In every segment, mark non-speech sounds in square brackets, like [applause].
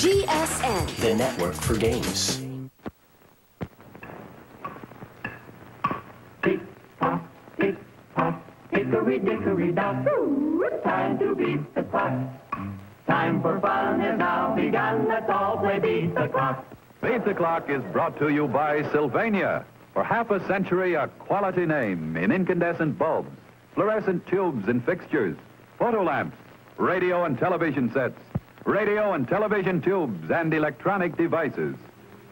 GSN. The network for games. Tick tock, tick tock, hickory dickory dock. Time to beat the clock. Time for fun has now begun. Let's all play beat the clock. Beat the Clock is brought to you by Sylvania. For half a century, a quality name in incandescent bulbs, fluorescent tubes and fixtures, photo lamps, radio and television sets, radio and television tubes, and electronic devices.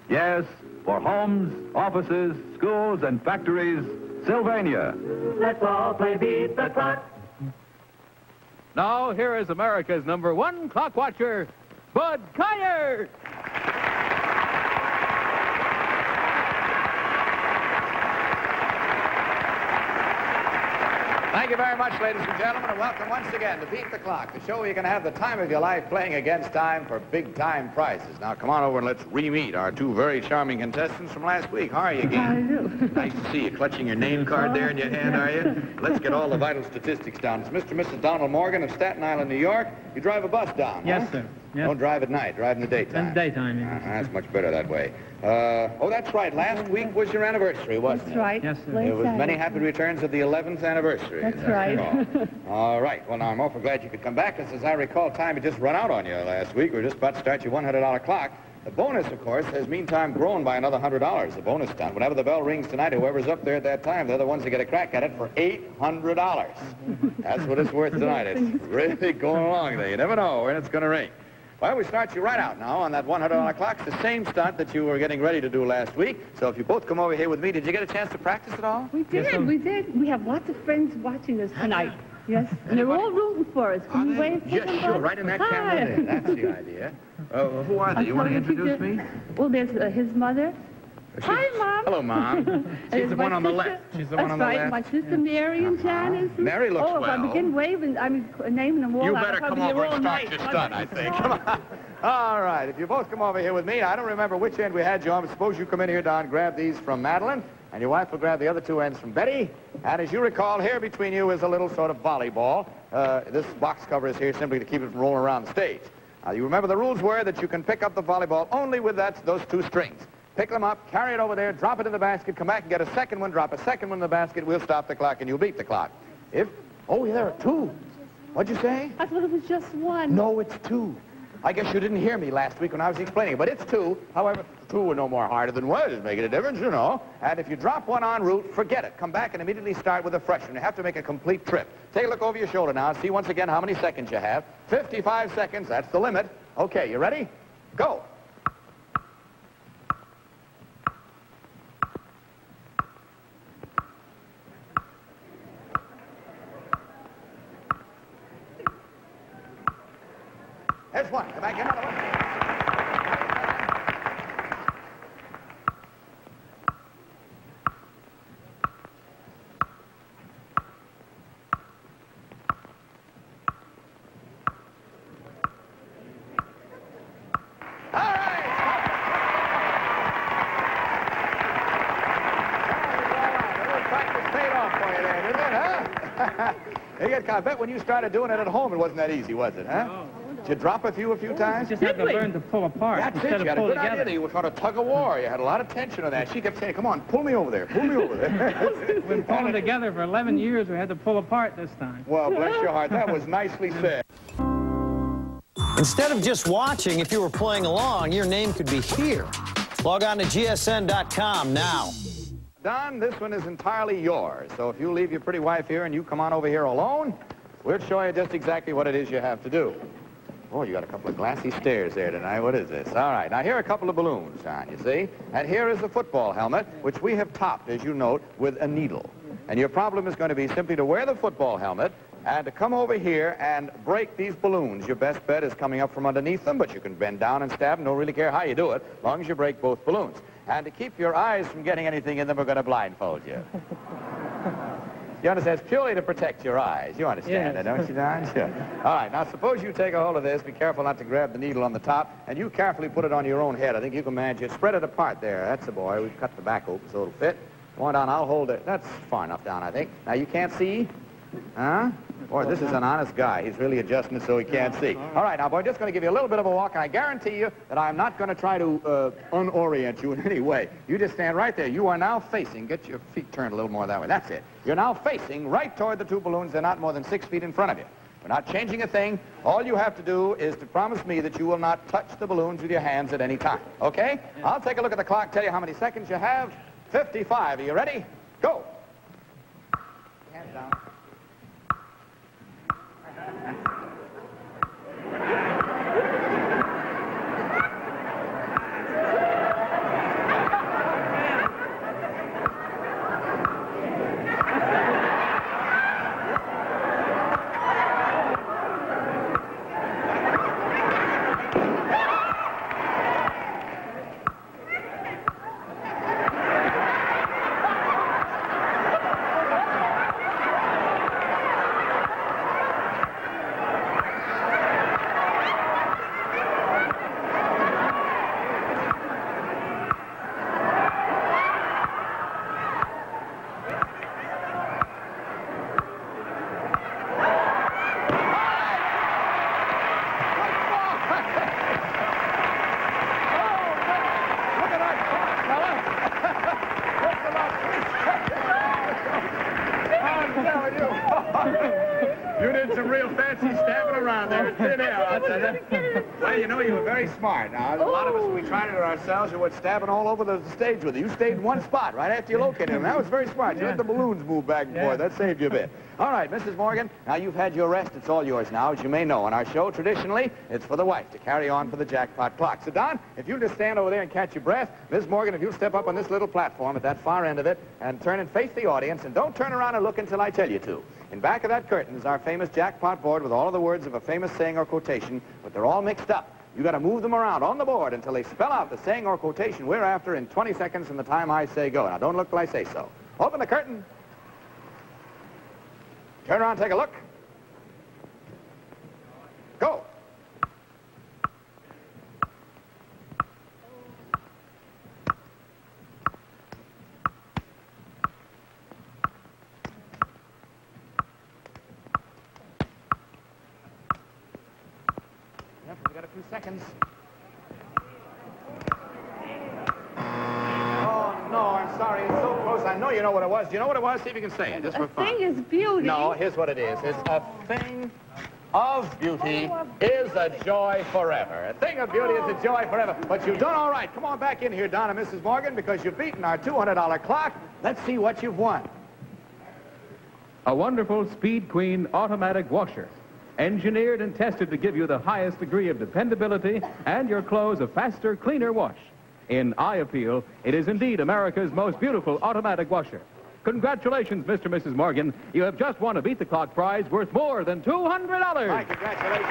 Yes, for homes, offices, schools, and factories, Sylvania. Let's all play beat the clock. Now, here is America's number one clock watcher, Bud Collyer. Thank you very much, ladies and gentlemen, and welcome once again to Beat the Clock, the show where you're going to have the time of your life playing against time for big-time prizes. Now, come on over and let's re-meet our two very charming contestants from last week. How are you again? [laughs] Nice to see you. Clutching your name card there in your hand, are you? Let's get all the vital statistics down. It's Mr. and Mrs. Donald Morgan of Staten Island, New York. You drive a bus down, Yes, huh? sir. Yes. Don't drive at night. Drive in the daytime. In the daytime, Uh, yes. that's much better that way. Uh, oh, that's right. Last week was your anniversary, wasn't That's it? right. Yes, sir. Late It was many happy returns of the 11th anniversary. That's Is that right. all? all right. Well, now, I'm awful glad you could come back, because as I recall, time had just run out on you last week. We were just about to start your $100 clock. The bonus, of course, has meantime grown by another $100, the bonus stunt. Whenever the bell rings tonight, whoever's up there at that time, they're the ones that get a crack at it for $800. That's what it's worth tonight. It's [laughs] really going along there. You never know when it's going to ring. Well, we start you right out now on that $100 clock. It's the same stunt that you were getting ready to do last week. So if you both come over here with me, did you get a chance to practice at all? We did, sir. we did. We have lots of friends watching us tonight. [laughs] Yes, and they're all rooting for us. Can you wave to Yes, them, sure. Bud? Right in that Hi. camera there. That's the idea. [laughs] Uh, who are they? You want to introduce me? Well, there's uh, his mother. Hi, Mom. Hello, Mom. [laughs] She's the one on the left. She's the one on the right. left. My sister Mary and Janice. Mary looks well. oh, if. I begin waving, I mean, naming them all You better come over here and start your stunt, I think. Come on. [laughs] All right. If you both come over here with me, I don't remember which end we had you on, but suppose you come in here, Don, grab these from Madeline, and your wife will grab the other two ends from Betty. And as you recall, here between you is a little sort of volleyball. Uh, this box cover is here simply to keep it from rolling around the stage. Now, you remember the rules were that you can pick up the volleyball only with that, those two strings. Pick them up, carry it over there, drop it in the basket, come back and get a second one, drop a second one in the basket, we'll stop the clock and you'll beat the clock. If, oh, yeah, there are two. What'd you say? I thought it was just one. No, it's two. I guess you didn't hear me last week when I was explaining it, but it's two. However, two are no more harder than one. It's making a difference, you know. And if you drop one en route, forget it. Come back and immediately start with a fresh one. You have to make a complete trip. Take a look over your shoulder now and see once again how many seconds you have. 55 seconds, that's the limit. Okay, you ready? Go. There's one. Come back, another one. I [laughs] bet when you started doing it at home, it wasn't that easy, was it, huh? Did you drop a few a few times? You Just had to learn to pull apart That's it. instead You of had a pull good idea together. that you were trying to tug of war. You had a lot of tension on that. She kept saying, come on, pull me over there, pull me over there. [laughs] We've been pulling together for 11 years. We had to pull apart this time. well, bless your heart. That was nicely said. Instead of just watching, if you were playing along, your name could be here. Log on to gsn.com now. Don, this one is entirely yours. So if you leave your pretty wife here and you come on over here alone, we'll show you just exactly what it is you have to do. Oh, you got a couple of glassy stairs there tonight. What is this? All right. Now, here are a couple of balloons, Don, you see? And here is a football helmet, which we have topped, as you note, with a needle. And your problem is going to be simply to wear the football helmet and to come over here and break these balloons. Your best bet is coming up from underneath them, but you can bend down and stab them. Don't really care how you do it, as long as you break both balloons. And to keep your eyes from getting anything in them, we're going to blindfold you. [laughs] You understand? It's purely to protect your eyes. You understand Yes. that, don't you, Don? [laughs] Sure. All right. Now, suppose you take a hold of this. Be careful not to grab the needle on the top. And you carefully put it on your own head. I think you can manage it. Spread it apart there. That's the boy. We've cut the back open so it'll fit. Come on down. I'll hold it. That's far enough down, I think. Now, you can't see? Huh? Boy, this is an honest guy. He's really adjusting so he can't see. All right, now, boy, just going to give you a little bit of a walk, and I guarantee you that I'm not going to try to uh, unorient you in any way. You just stand right there. You are now facing, get your feet turned a little more that way. That's it. You're now facing right toward the two balloons. They're not more than six feet in front of you. We're not changing a thing. All you have to do is to promise me that you will not touch the balloons with your hands at any time. Okay? I'll take a look at the clock, tell you how many seconds you have. 55. Are you ready? Go. Hands down. Look at that clock, fella. Look at that. I'm telling you. you did some real fancy stabbing around there in thin air, I'll tell you. Well, you know, you were very smart. Now, a lot of us, when we tried it you went stabbing all over the stage with it. You stayed in one spot right after you located him. That was very smart. You let the balloons move back and forth. That saved you a bit. [laughs] All right, Mrs. Morgan, now you've had your rest. It's all yours now. As you may know, on our show, traditionally, it's for the wife to carry on for the jackpot clock. So, Don, if you'll just stand over there and catch your breath, Miss Morgan, if you'll step up on this little platform at that far end of it and turn and face the audience, and don't turn around and look until I tell you to. In back of that curtain is our famous jackpot board with all of the words of a famous saying or quotation, but they're all mixed up. You got to move them around on the board until they spell out the saying or quotation we're after in 20 seconds from the time I say go. Now, don't look till I say so. Open the curtain. Turn around, take a look. Go. Yep, we got a few seconds. Oh, no, I'm sorry. It's so close. I know you know what it was. Do you know what it was? See if you can say it, just for A fun. thing is beauty. No, here's what it is. It's a thing of beauty oh, is a joy forever. A thing of beauty is a oh. joy forever. But you've done all right. Come on back in here, Donna, Mrs. Morgan, because you've beaten our $200 clock. Let's see what you've won. A wonderful Speed Queen automatic washer. Engineered and tested to give you the highest degree of dependability and your clothes a faster, cleaner wash. In eye appeal, it is indeed America's most beautiful automatic washer. Congratulations, Mr. and Mrs. Morgan. You have just won a Beat the Clock prize worth more than $200. My congratulations.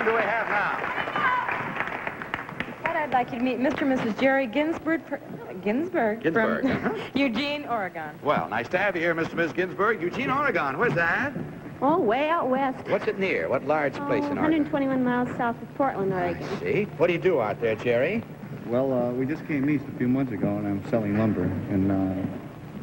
whom do we have now? But I'd like you to meet Mr. and Mrs. Jerry Ginsburg, per- Ginsburg, Ginsburg, from [laughs] uh-huh. Eugene, Oregon. Well, nice to have you here, Mr. and Mrs. Ginsburg. Eugene, Oregon. Where's that? Oh, way out west. What's it near? What large Oh, place in Oregon? 121 miles south of Portland, Oregon. See? What do you do out there, Jerry? Well, uh, we just came east a few months ago, and I'm selling lumber in uh,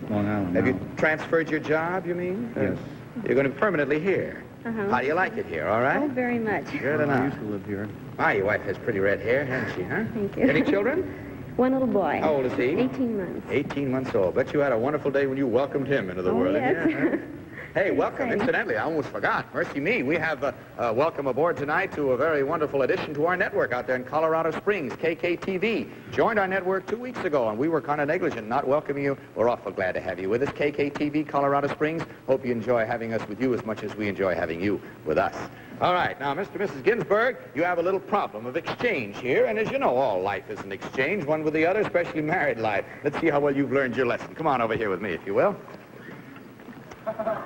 Long Island. Have now. you transferred your job, you mean? Uh, Yes. You're going to be permanently here. Uh-huh. How do you like it here, all right? Oh, right? very much. Good I enough. used to live here. Ah, your wife has pretty red hair, hasn't she, huh? Thank you. Any children? [laughs] One little boy. How old is he? 18 months. 18 months old. Bet you had a wonderful day when you welcomed him into the Oh, world. yes. didn't huh? [laughs] Hey, welcome. Thanks. Incidentally, I almost forgot. Mercy me. We have uh, uh, welcome aboard tonight to a very wonderful addition to our network out there in Colorado Springs, KKTV. Joined our network two weeks ago, and we were kind of negligent not welcoming you. We're awful glad to have you with us. KKTV, Colorado Springs. Hope you enjoy having us with you as much as we enjoy having you with us. All right, now, Mr. and Mrs. Ginsburg, you have a little problem of exchange here, and as you know, all life is an exchange, one with the other, especially married life. Let's see how well you've learned your lesson. Come on over here with me, if you will.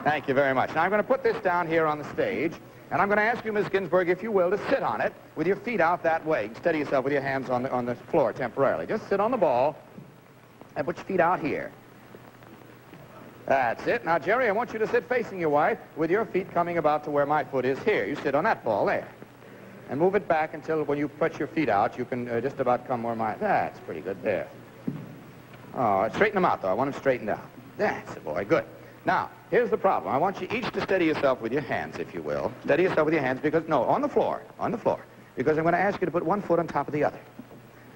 Thank you very much. Now, I'm going to put this down here on the stage, and I'm going to ask you, Miss Ginsburg, if you will, to sit on it with your feet out that way. Steady yourself with your hands on the, on the floor temporarily. Just sit on the ball and put your feet out here. That's it. Now, Jerry, I want you to sit facing your wife with your feet coming about to where my foot is here. You sit on that ball there. And move it back until when you put your feet out, you can uh, just about come where my... That's pretty good there. Oh, straighten them out, though. I want them straightened out. That's the boy. Good. Now, here's the problem. I want you each to steady yourself with your hands, if you will. Steady yourself with your hands because, no, on the floor. On the floor. Because I'm going to ask you to put one foot on top of the other.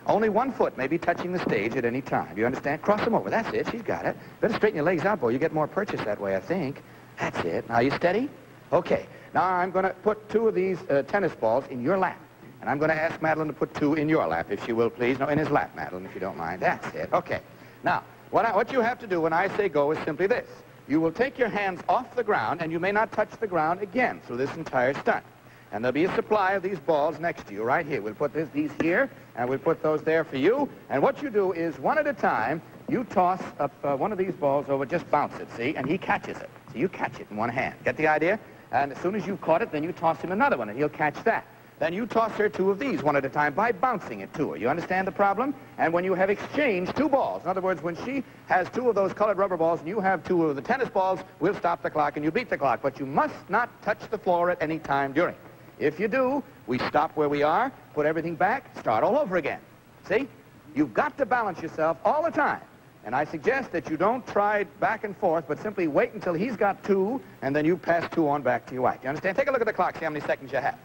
Only one foot may be touching the stage at any time. You understand? Cross them over. That's it. She's got it. Better straighten your legs out, boy. You get more purchase that way, I think. That's it. Now, you steady? Okay. Now, I'm going to put two of these uh, tennis balls in your lap. And I'm going to ask Madeline to put two in your lap, if she will, please. No, in his lap, Madeline, if you don't mind. That's it. Okay. Now, what, I, what you have to do when I say go is simply this. You will take your hands off the ground, and you may not touch the ground again through this entire stunt. And there'll be a supply of these balls next to you right here. We'll put this, these here, and we'll put those there for you. And what you do is, one at a time, you toss up uh, one of these balls over, just bounce it, see? And he catches it. So you catch it in one hand. Get the idea? And as soon as you've caught it, then you toss him another one, and he'll catch that. Then you toss her two of these one at a time by bouncing it to her. You understand the problem? And when you have exchanged two balls, in other words, when she has two of those colored rubber balls and you have two of the tennis balls, we'll stop the clock and you beat the clock. But you must not touch the floor at any time during. If you do, we stop where we are, put everything back, start all over again. See? You've got to balance yourself all the time. And I suggest that you don't try back and forth, but simply wait until he's got two, and then you pass two on back to your wife. You understand? Take a look at the clock, see how many seconds you have.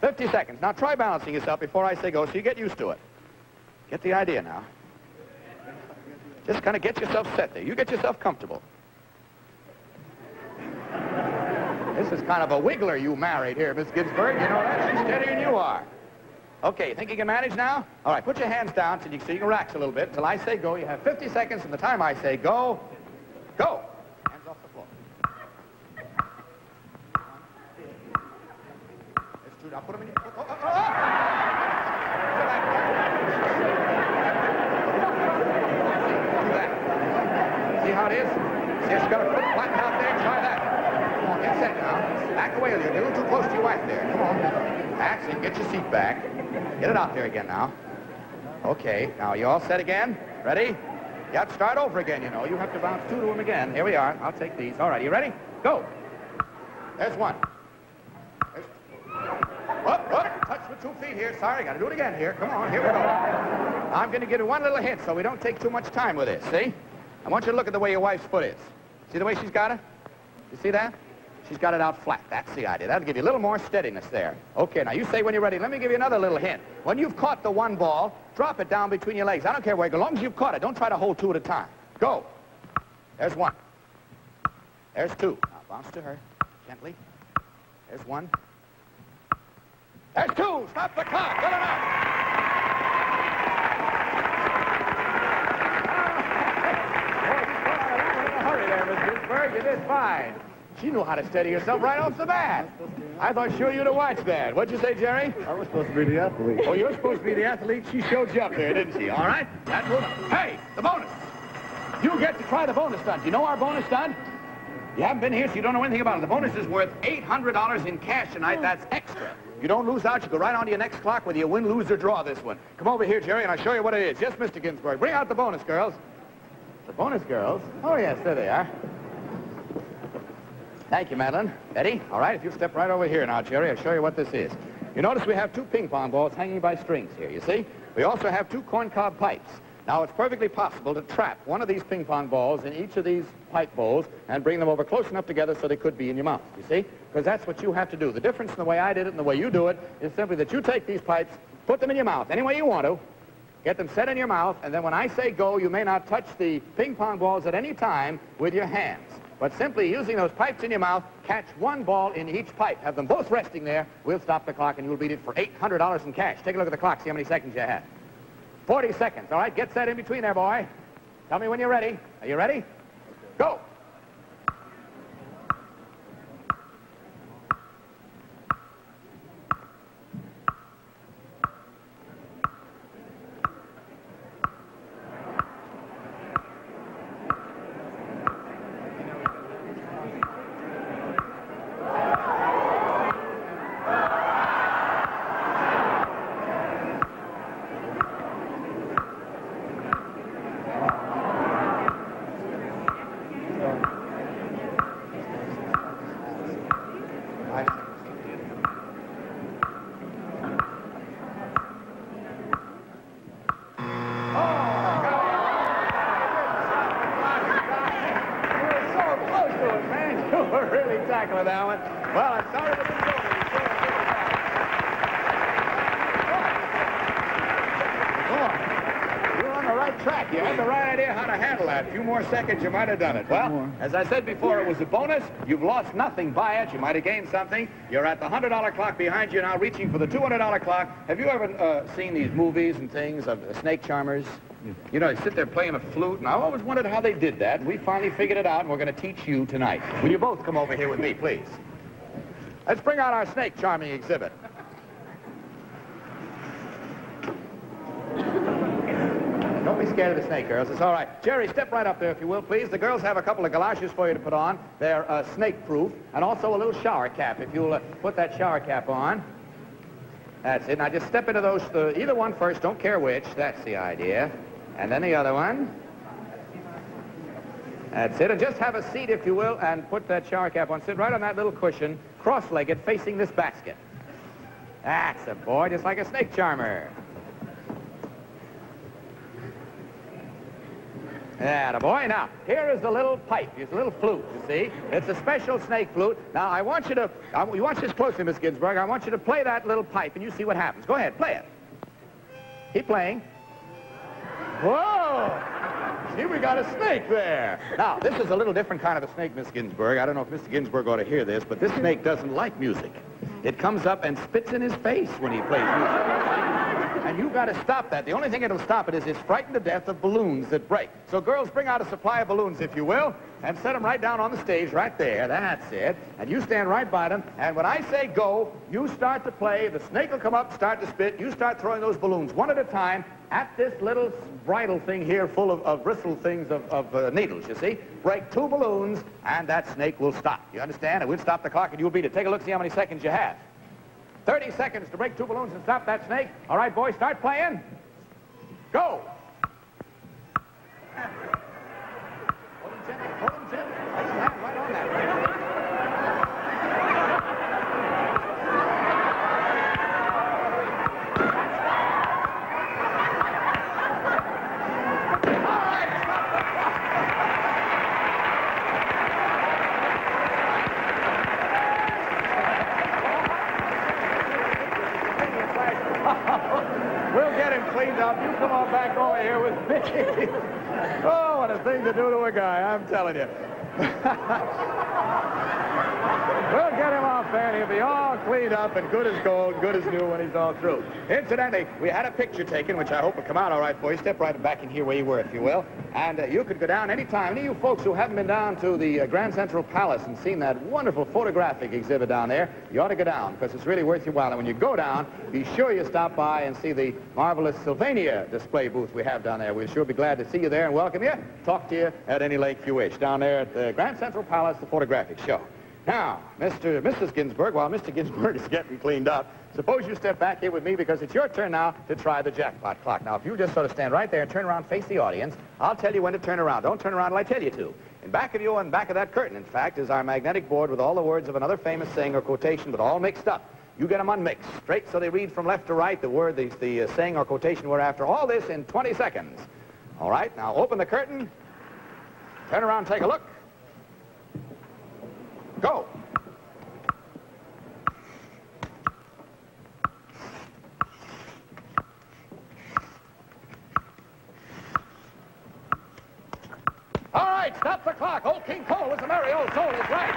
50 seconds. Now try balancing yourself before I say go so you get used to it. Get the idea now. Just kind of get yourself set there. You get yourself comfortable. This is kind of a wiggler you married here, Miss Ginsburg. You know that? She's steadier than you are. Okay, you think you can manage now? All right, put your hands down so you, can relax a little bit. Until I say go, you have 50 seconds from the time I say. Go. Hands off the floor. There's two. Now put them in your... Oh, oh, oh, oh. Do that. See how it is? See how she's got her foot flattened out there? Try that. Come on, get set now. Back away a little. You're a little too close to your wife there. Come on. That's it. Get your seat back. Get it out there again now. Okay. Now, you all set again? Ready? To start over again, you know. You have to bounce two to them again. Here we are. I'll take these. All right. You ready? Go. There's one. There's... Whoop, whoop. Touch with two feet here. Sorry, got to do it again here. Come on. Here we go. I'm going to give you one little hint so we don't take too much time with this. See? I want you to look at the way your wife's foot is. See the way she's got it? You see that? She's got it out flat. That's the idea. That'll give you a little more steadiness there. Okay, now you say when you're ready. Let me give you another little hint. When you've caught the one ball, drop it down between your legs. I don't care where. As long as you've caught it, don't try to hold two at a time. Go. There's one. There's two. Now bounce to her. Gently. There's one. There's two. Stop the clock. Good enough. hurry there, Miss. You did fine. She knew how to steady herself right off the bat. I thought sure you'd have watched that. What'd you say, Jerry? I was supposed to be the athlete. Oh, you're supposed to be the athlete. She showed you up there, didn't she? All right? That will... Hey, the bonus. You get to try the bonus stunt. You know our bonus stunt? You haven't been here, so you don't know anything about it. The bonus is worth $800 in cash tonight. That's extra. You don't lose out. You go right on to your next clock whether you win, lose, or draw this one. Come over here, Jerry, and I'll show you what it is. Yes, Mr. Ginsburg. Bring out the bonus, girls. The bonus girls? Oh, yes, there they are. Thank you, Madeline. Betty, all right, if you step right over here now, Jerry, I'll show you what this is. You notice we have two ping pong balls hanging by strings here, you see? We also have two corncob pipes. Now, it's perfectly possible to trap one of these ping pong balls in each of these pipe bowls and bring them over close enough together so they could be in your mouth, you see? Because that's what you have to do. The difference in the way I did it and the way you do it is simply that you take these pipes, put them in your mouth any way you want to, get them set in your mouth, and then when I say go, you may not touch the ping pong balls at any time with your hands. But simply using those pipes in your mouth, catch one ball in each pipe. Have them both resting there. We'll stop the clock, and you'll beat it for $800 in cash. Take a look at the clock. See how many seconds you have. 40 seconds. All right, get set in between there, boy. Tell me when you're ready. Are you ready? Go. More seconds, you might have done it. Well, as I said before, it was a bonus. You've lost nothing by it. You might have gained something. You're at the $100 clock behind you now, reaching for the $200 clock. Have you ever uh, seen these movies and things of snake charmers? You know, they sit there playing a flute, and I always wondered how they did that. We finally figured it out, and we're going to teach you tonight. Will you both come over here with me, please? Let's bring out our snake charming exhibit. Don't be scared of the snake, girls. It's all right. Jerry, step right up there, if you will, please. The girls have a couple of galoshes for you to put on. They're uh, snake-proof, and also a little shower cap, if you'll uh, put that shower cap on. That's it. Now just step into those, uh, either one first, don't care which. That's the idea. And then the other one. That's it. And just have a seat, if you will, and put that shower cap on. Sit right on that little cushion, cross-legged, facing this basket. That's a boy, just like a snake charmer. Yeah, the boy. Now, here is the little pipe. It's a little flute, you see. It's a special snake flute. Now, I want you to, I, you watch this closely, Miss Ginsburg. I want you to play that little pipe, and you see what happens. Go ahead, play it. Keep playing. Whoa! See, we got a snake there. Now, this is a little different kind of a snake, Miss Ginsburg. I don't know if Mr. Ginsburg ought to hear this, but this snake doesn't like music. It comes up and spits in his face when he plays music. You've got to stop that. The only thing that'll stop it is it's frightened to death of balloons that break. So girls, bring out a supply of balloons, if you will, and set them right down on the stage, right there. That's it. And you stand right by them. And when I say go, you start to play. The snake will come up, start to spit. You start throwing those balloons one at a time at this little bridle thing here full of, of bristle things of, of uh, needles, you see. Break two balloons, and that snake will stop. You understand? And we'll stop the clock, and you'll beat it. Take a look, see how many seconds you have. 30 seconds to break two balloons and stop that snake. All right, boys, start playing. Go. [laughs] Hold him gently, hold him gently. Lay your hand right on that. We'll get him cleaned up. You come on back over here with me. [laughs] oh, what a thing to do to a guy, I'm telling you. [laughs] we'll get him off there, and he'll be all cleaned up and good as gold, good as new when he's all through. Incidentally, we had a picture taken, which I hope will come out all right for you. Step right back in here where you were, if you will. And uh, you could go down anytime. Any of you folks who haven't been down to the uh, Grand Central Palace and seen that wonderful photographic exhibit down there, you ought to go down, because it's really worth your while. And when you go down, be sure you stop by and see the marvelous Sylvania display booth we have down there. We'll sure be glad to see you there and welcome you. Talk to you at any length you wish. Down there at the Grand Central Palace, the photographic show. Now, Mr. Mrs. Ginsburg, while Mr. Ginsburg is getting cleaned up, suppose you step back here with me because it's your turn now to try the jackpot clock. Now, if you just sort of stand right there and turn around, face the audience, I'll tell you when to turn around. Don't turn around until I tell you to. In back of you, and back of that curtain, in fact, is our magnetic board with all the words of another famous saying or quotation, but all mixed up. You get them unmixed, straight so they read from left to right, the word, the, the uh, saying or quotation we're after. All this in 20 seconds. All right, now open the curtain, turn around, take a look. Go. All right, stop the clock. Old King Cole is a merry old soul. He's right.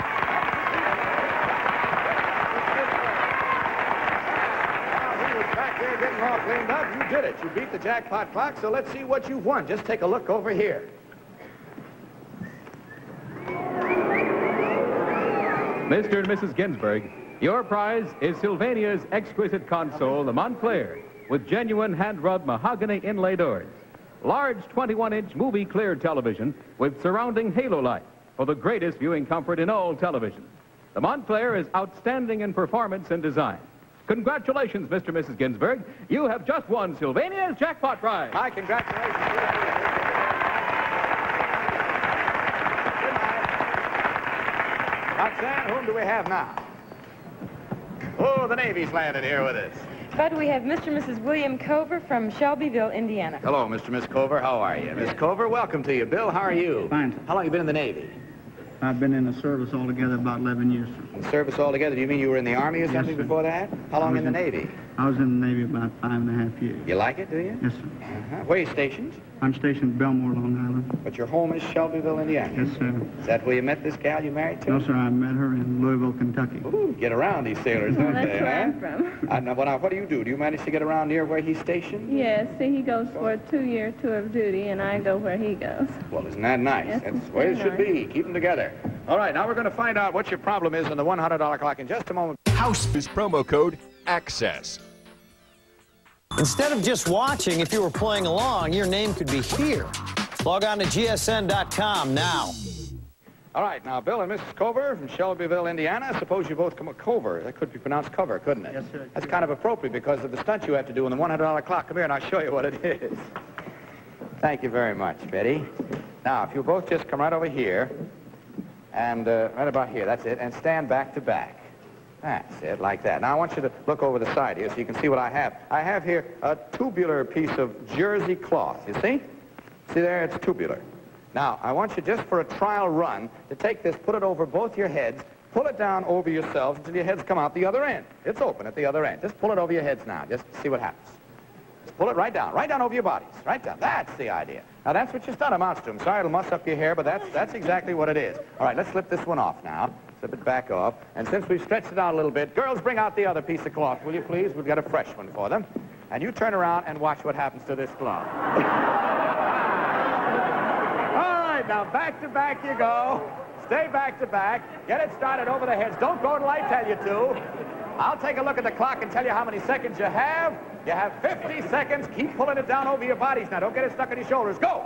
Now, he was back there getting all cleaned up. You did it. You beat the jackpot clock, so let's see what you've won. Just take a look over here. Mr. and Mrs. Ginsburg, your prize is Sylvania's exquisite console, the Montclair, with genuine hand-rubbed mahogany inlay doors. Large 21-inch movie-clear television with surrounding halo light for the greatest viewing comfort in all television. The Montclair is outstanding in performance and design. Congratulations, Mr. and Mrs. Ginsburg. You have just won Sylvania's jackpot prize. My congratulations. Roxanne, whom do we have now? Oh, the Navy's landed here with us. Bud, we have Mr. and Mrs. William Cover from Shelbyville, Indiana. Hello, Mr. and Miss Cover. How are you? Miss Cover, welcome to you. Bill, how are you? Fine. How long you been in the Navy? I've been in the service altogether about 11 years. In service altogether, do you mean you were in the Army or something sir. before that? How long in the Navy? I was in the Navy about five and a half years. You like it, do you? Yes, sir. Uh-huh. Where are you stationed? I'm stationed in Bellmore, Long Island. But your home is Shelbyville, Indiana. Yes, sir. Is that where you met this gal you married to? No, sir, I met her in Louisville, Kentucky. Ooh, get around these sailors, don't That's they, where huh? I'm from. Uh, now, well, now, what do you do? Do you manage to get around near where he's stationed? Yes, see, he goes for a two-year tour of duty, and I go where he goes. Well, isn't that nice? Yes, That's it's the way it very should be. Keep them together. All right, now we're going to find out what your problem is on the $100 clock in just a moment. House is promo code ACCESS. Instead of just watching, if you were playing along, your name could be here. Log on to gsn.com now. All right, now, Bill and Mrs. Cover from Shelbyville, Indiana. Suppose you both come a Cover. That could be pronounced cover, couldn't it? Yes, sir. That's kind of appropriate because of the stunt you have to do on the $100 clock. Come here and I'll show you what it is. Thank you very much, Betty. Now, if you both just come right over here and uh, right about here, that's it, and stand back to back. That's it, like that. Now, I want you to look over the side here so you can see what I have. I have here a tubular piece of jersey cloth. You see? See there? It's tubular. Now, I want you just for a trial run to take this, put it over both your heads, pull it down over yourselves until your heads come out the other end. It's open at the other end. Just pull it over your heads now, just see what happens. Just pull it right down, right down over your bodies, right down. That's the idea. Now, that's what your stunt amounts to. I'm sorry it'll muss up your hair, but that's, that's exactly what it is. All right, let's slip this one off now. Slip it back off. And since we've stretched it out a little bit, girls, bring out the other piece of cloth, will you please? We've got a fresh one for them. And you turn around and watch what happens to this cloth. [laughs] All right, now back to back you go. Stay back to back. Get it started over the heads. Don't go till I tell you to. I'll take a look at the clock and tell you how many seconds you have. You have 50 seconds. Keep pulling it down over your bodies now. Don't get it stuck on your shoulders. Go.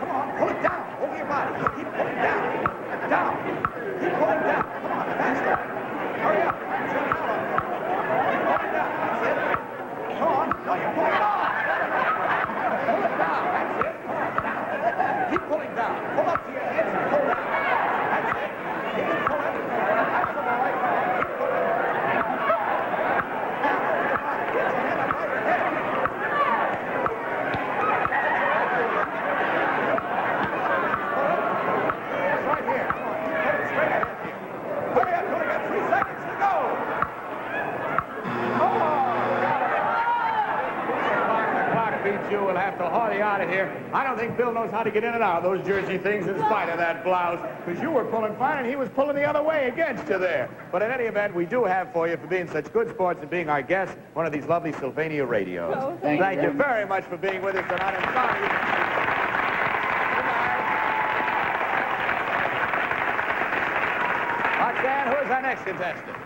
Come on, pull it down over your body. Just keep pulling down. Down. Keep pulling down. Come on, faster. Hurry up. Keep pulling down. That's it. Come on. No, you pull it off. Pull it down. That's it. Come on, down. Keep pulling down. Pull up to your head and pull down. That's it. Keep pulling. That's the boy. Keep pulling. Down over your body. Get your head up over your head. It's right here. Come on, keep pulling straight ahead here. Hurry up, you only got three seconds to go. Come on. The clock beats you. We'll have to haul you out of here. I don't think Bill knows how to get in and out of those jersey things in spite of that blouse, because you were pulling fine and he was pulling the other way against you there. But in any event, we do have for you, for being such good sports and being our guest, one of these lovely Sylvania radios. Oh, thank thank you. you very much for being with us tonight. I'm sorry you didn't see us. Good night. Roxanne, who is our next contestant?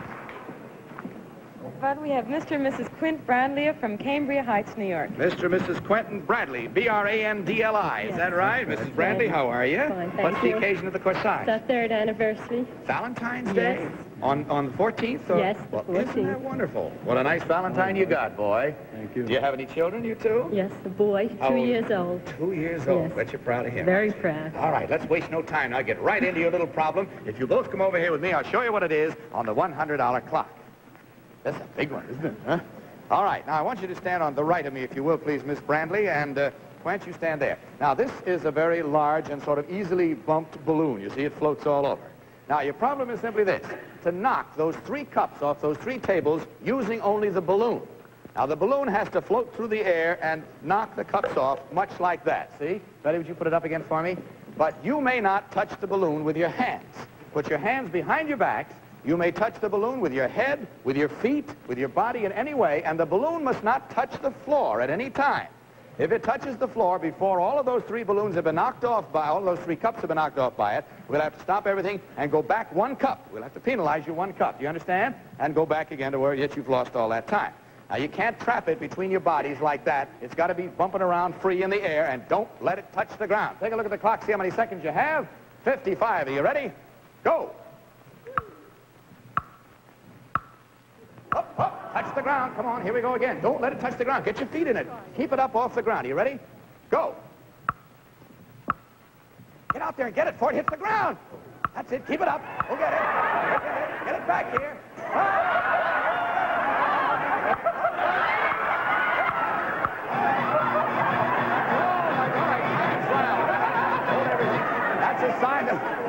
But we have Mr. and Mrs. Quint Bradley from Cambria Heights, New York. Mr. and Mrs. Quentin Bradley, B-R-A-N-D-L-I. Is Yes. that right? That's Mrs. Bradley, how are you? Fine, thank What's the occasion of the corsage? It's our third anniversary. Valentine's Yes. Day? On on the 14th? Or? Yes, the well, Isn't that wonderful? What a nice Valentine you got, boy. Thank you. Do you have any children, you two? Yes, the boy, How two years old. Two years old. Yes. Bet you're proud of him. Very proud. All right, let's waste no time now. Get right into your little problem. If you both come over here with me, I'll show you what it is on the $100 clock. That's a big one, isn't it? Huh? All right, now I want you to stand on the right of me, if you will, please, Miss Brandley, and uh, why don't you stand there? Now, this is a very large and sort of easily bumped balloon. You see, it floats all over. Now, your problem is simply this, to knock those three cups off those three tables using only the balloon. Now, the balloon has to float through the air and knock the cups off, much like that. See? Betty, would you put it up again for me? But you may not touch the balloon with your hands. Put your hands behind your backs. You may touch the balloon with your head, with your feet, with your body in any way, and the balloon must not touch the floor at any time. If it touches the floor before all of those three balloons have been knocked off by, all those three cups have been knocked off by it, we'll have to stop everything and go back one cup. We'll have to penalize you one cup. Do you understand? And go back again to where yet you've lost all that time. Now, you can't trap it between your bodies like that. It's got to be bumping around free in the air, and don't let it touch the ground. Take a look at the clock, see how many seconds you have. 55. Are you ready? Go. Up, up, touch the ground. Come on, here we go again. Don't let it touch the ground. Get your feet in it. Keep it up off the ground. Are you ready? Go. Get out there and get it before it hits the ground. That's it. Keep it up. We'll get it. We'll get it. Get it back here. That's a sign of...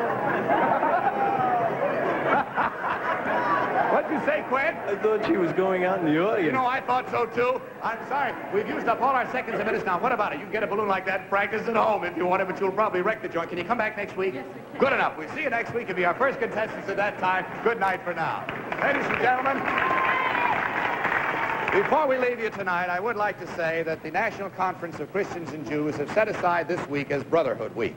What'd you say, Quinn? I thought she was going out in the audience. You know, I thought so, too. I'm sorry. We've used up all our seconds and minutes now. What about it? You can get a balloon like that and practice at home if you want it, but you'll probably wreck the joint. Can you come back next week? Yes, Good enough. We'll see you next week. It'll be our first contestants at that time. Good night for now. Ladies and gentlemen, before we leave you tonight, I would like to say that the National Conference of Christians and Jews have set aside this week as Brotherhood Week.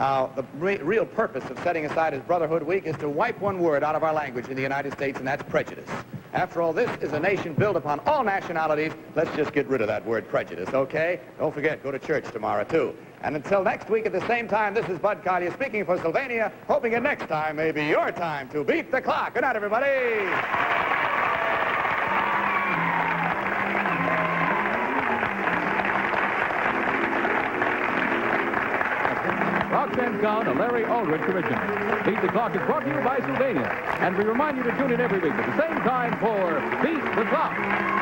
Now, the re real purpose of setting aside as Brotherhood Week is to wipe one word out of our language in the United States, and that's prejudice. After all, this is a nation built upon all nationalities. Let's just get rid of that word prejudice, okay? Don't forget, go to church tomorrow, too. And until next week at the same time, this is Bud Collyer speaking for Sylvania, hoping that next time may be your time to beat the clock. Good night, everybody. Count, a Larry Ulrich original. Beat the Clock is brought to you by Sylvania. And we remind you to tune in every week at the same time for Beat the Clock.